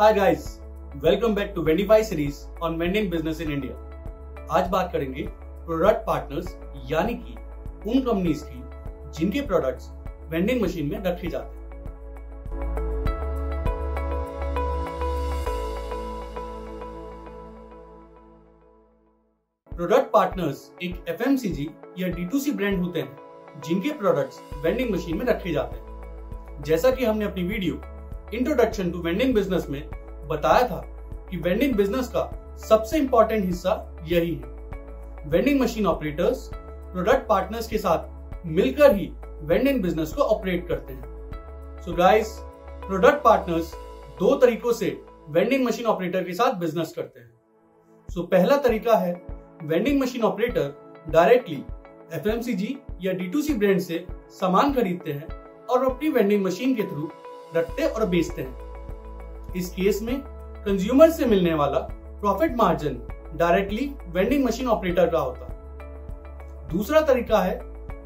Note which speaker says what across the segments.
Speaker 1: Hi guys welcome back to Vendify series on vending business in India आज बात करेंगे product partners यानी कि उन कंपनीज़ की जिनके प्रोडक्ट्स वेंडिंग मशीन में रखे जाते हैं। प्रोडक्ट पार्टनर्स एक एफएमसीजी या डी ब्रांड होते हैं, जिनके प्रोडक्ट्स वेंडिंग मशीन में रखे जाते हैं। जैसा कि हमने अपनी video introduction to vending business में बताया था कि वेंडिंग बिज़नेस का सबसे इंपॉर्टेंट हिस्सा यही है। Vending machine operators product partners के साथ मिलकर ही वेंडिंग बिज़नेस को ऑपरेट करते हैं। सो गाइस प्रोडक्ट पार्टनर्स दो तरीकों से वेंडिंग मशीन ऑपरेटर के साथ बिज़नेस करते हैं। सो so, पहला तरीका है vending machine operator directly F या डी ब्रांड से सामान खरीदते हैं और अपनी वेंडिंग मशीन के थ्रू रखते और बेचते हैं। इस केस में कंज्यूमर से मिलने वाला profit margin directly vending machine operator का होता। है दूसरा तरीका है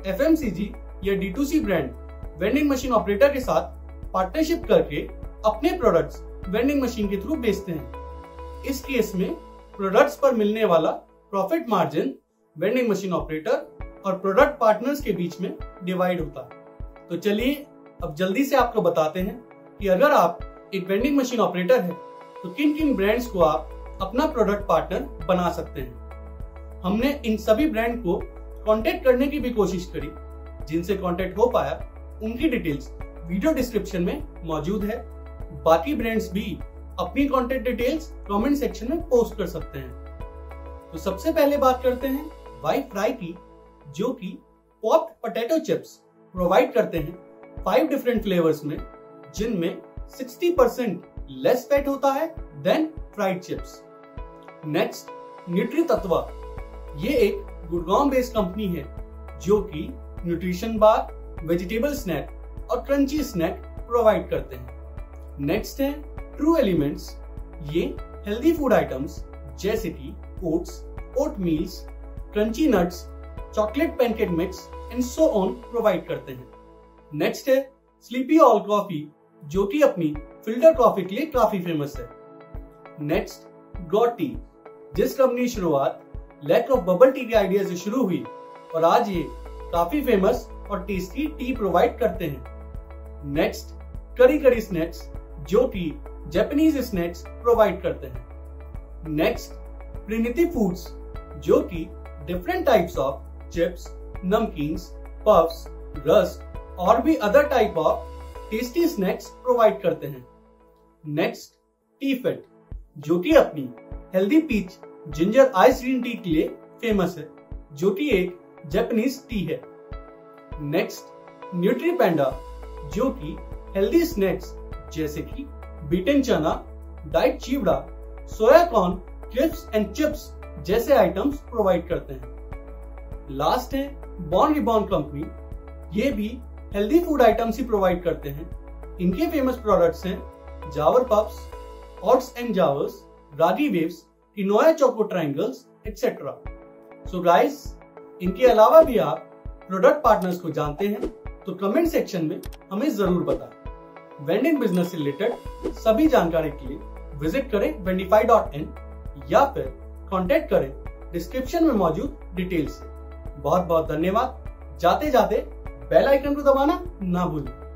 Speaker 1: एफएमसीजी या D brand vending machine operator के साथ पार्टनरशिप करके अपने प्रोडक्ट्स वेंडिंग मशीन के थ्रू बेचते हैं। इस केस में प्रोडक्ट्स पर मिलने वाला profit margin vending machine operator और प्रोडक्ट पार्टनर्स के बीच में डिवाइड होता। है तो चलिए अब जल्दी से आपको बताते हैं कि अगर आप एक वेंडिंग मशीन ऑपरेटर है तो किन किन ब्रांड्स को आप अपना प्रोडक्ट पार्टनर बना सकते हैं। हमने इन सभी ब्रांड को कांटेक्ट करने की भी कोशिश करी, जिनसे कांटेक्ट हो पाया। उनकी डिटेल्स वीडियो डिस्क्रिप्शन में मौजूद है। बाकी ब्रांड्स भी अपनी कांटेक्ट डिटेल्स कमेंट सेक्शन में पोस्ट कर सकते हैं। तो सबसे पहले बात करते हैं वाइट फ्राई की, जो कि पॉप्ड पोटैटो चिप्स प्रोवाइड करते हैं। फाइव डिफरेंट फ्लेवर्स में, जिनमें 60 परसेंट लेस फैट होता है than fried chips next Nutri Tatva ये एक गुड़गांव बेस्ड कंपनी है, जो कि न्यूट्रिशन बार वेजिटेबल स्नैक और क्रंची स्नैक प्रोवाइड करते हैं। नेक्स्ट है ट्रू एलिमेंट्स ये हेल्दी फ़ूड आइटम्स जैसे कि oats oat meals crunchy nuts chocolate pancake mix and so on provide करते हैं। नेक्स्ट है स्लीपी ऑल कॉफ़ी जो कि अपनी फ़िल्टर कॉफ़ी के लिए काफ़ी फ़ेमस है। नेक्स्ट गॉट टी जिस कंपनी की शुरुआत लैक ऑफ़ बबल टी के आइडिया से शुरू हुई और आज ये काफ़ी फ़ेमस और टेस्टी टी प्रोवाइड करते हैं। नेक्स्ट करी करी स्नैक्स जो कि जापानीज स्नैक्स प्रोवाइड करते हैं। नेक्स्ट प्रिनिति फूड्स जो कि डिफरेंट टाइप्स ऑफ़ चिप्स नमकीन्स पफ्स रस्क और भी other type of tasty snacks provide करते हैं। नेक्स्ट टी फेट जो कि अपनी healthy peach ginger ice green tea के लिए फ़ेमस है, जो कि एक जापानीज टी है। नेक्स्ट न्यूट्री पैंडा जो कि हेल्दी स्नैक्स जैसे कि beaten chana diet chivda soya corn clips and chips जैसे आइटम्स प्रोवाइड करते हैं। लास्ट है बॉन रिबॉन कंपनी ये भी हेल्दी फ़ूड आइटम्स ही प्रोवाइड करते हैं। इनके फ़ेमस प्रोडक्ट्स हैं Jawar pups oats and जावर्स ragi waves quinoa choco triangles etcetera so guys इनके अलावा भी आप प्रोडक्ट पार्टनर्स को जानते हैं तो कमेंट सेक्शन में हमें ज़रूर बताएँ। वेंडिंग बिज़नेस से रिलेटेड सभी जानकारी के लिए विज़िट करें वेंडीफाई डॉट इन या फिर कॉन्टेक्ट करें डिस्क्रिप्शन में मौजूद डिटेल्स बहुत बहुत धन्यवाद। जाते जाते बेल आइकन को दबाना ना भूलें।